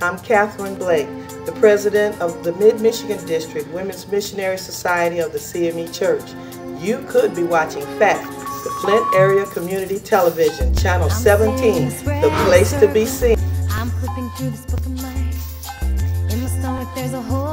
I'm Katherine Blake, the president of the Mid-Michigan District Women's Missionary Society of the CME Church. You could be watching FACT, the Flint Area Community Television, Channel 17, the place to be seen. I'm flipping through this book of mine. In the stomach there's a hole.